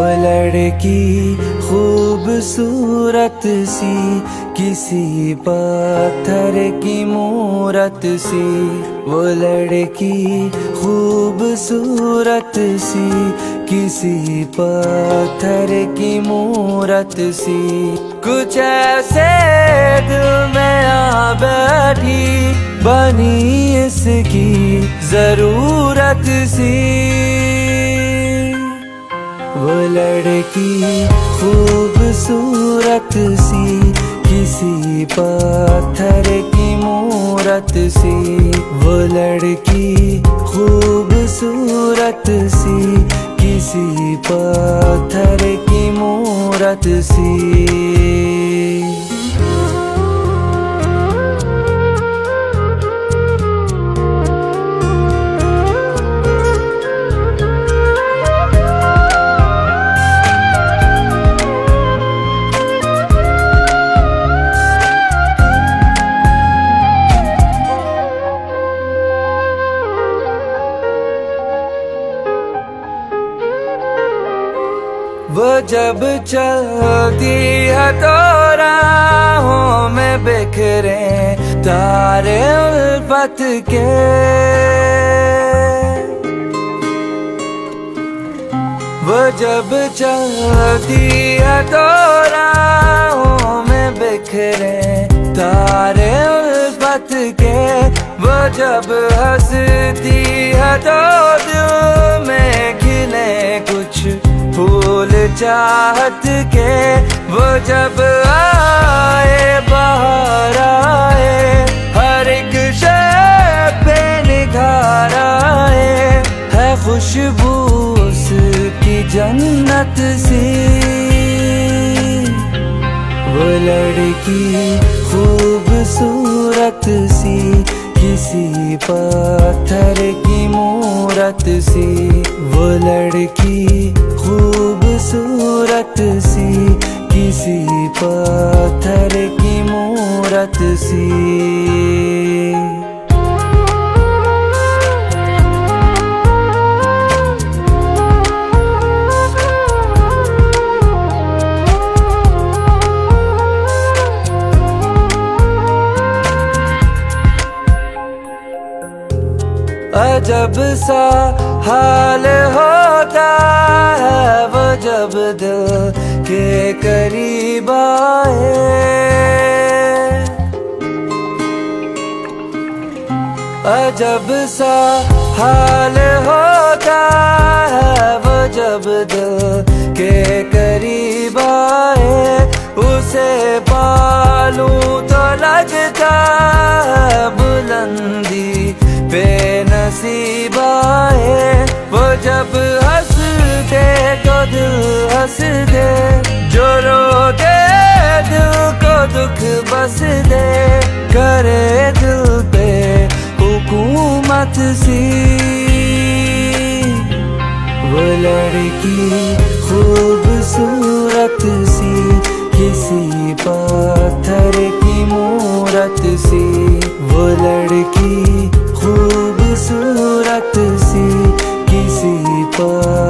لڑکی خوبصورت سی، کسی پتھر کی مورت سی۔ وہ لڑکی خوبصورت سی، کسی پتھر کی مورت سی۔ کچھ ایسے دل میں آ بیٹھی، بنی اس کی ضرورت سی۔ وہ لڑکی خوبصورت سی، کسی پتھر کی مورت سی۔ وہ لڑکی خوبصورت سی، کسی پتھر کی مورت سی۔ وہ جب چلتی ہے تو راہوں میں بکھرے تارے الفت کے۔ وہ جب چلتی ہے تو راہوں میں بکھرے تارے الفت کے۔ وہ جب ہنستی ہے تو دل چاہت کے وہ جب آئے باہر آئے ہر ایک شے پہ نگھار آئے ہے خوشبو اس کی جنت سی وہ لڑکی خوبصورت سی کسی پتھر کی مورت سی وہ لڑکی خوبصورت سی کسی پتھر کی مورت سی۔ عجب سا حال ہوتا ہے وہ جب دل کے قریب آئے۔ عجب سا حال ہوتا ہے وہ جب دل کے قریب آئے۔ اسے پالوں تو لگتا ہے بلندی۔ آئے، وہ جب ہنس دے تو دل ہنس دے جو رو دے دل کو دکھ بس دے کرے دل پہ حکومت سی۔ وہ لڑکی خوبصورت سی، کسی سی